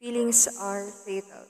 Feelings are fatal.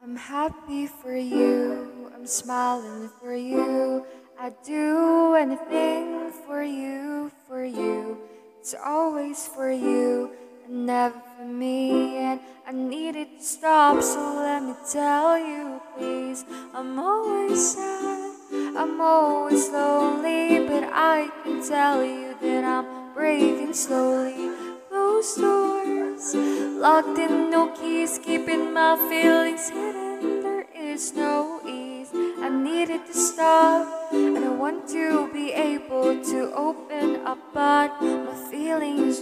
I'm happy for you, I'm smiling for you. I'd do anything for you, for you. It's always for you and never for me. And I need it to stop, so let me tell you, please. I'm always sad, I'm always lonely, but I can tell you that I'm breaking slowly. Closed doors, locked in, no keys, keeping my feelings hidden. There is no ease. I needed to stop, and I want to be able to open up, but my feelings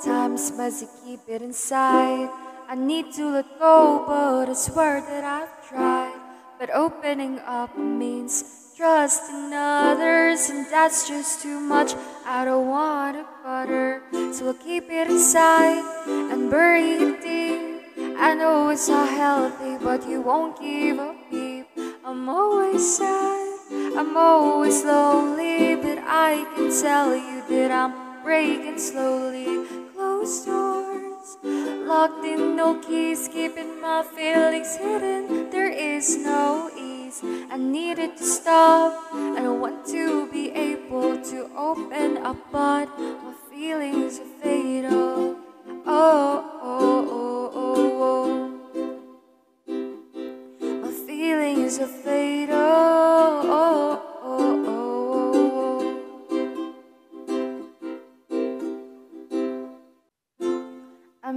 times I keep it inside? I need to let go, but I swear that I've tried. But opening up means trusting others, and that's just too much. I don't want to butter, so I'll keep it inside and bury it deep. I know it's not healthy, but you won't give up deep. I'm always sad, I'm always lonely, but I can tell you that I'm breaking slowly. Closed doors, locked in, no keys, keeping my feelings hidden. There is no ease. I needed to stop, I want to be able to open up, but my feelings are fatal. Oh, oh, oh, oh, oh. My feelings are fatal.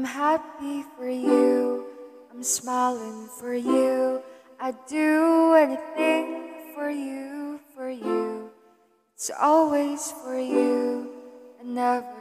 I'm happy for you. I'm smiling for you. I'd do anything for you, for you. It's always for you and never.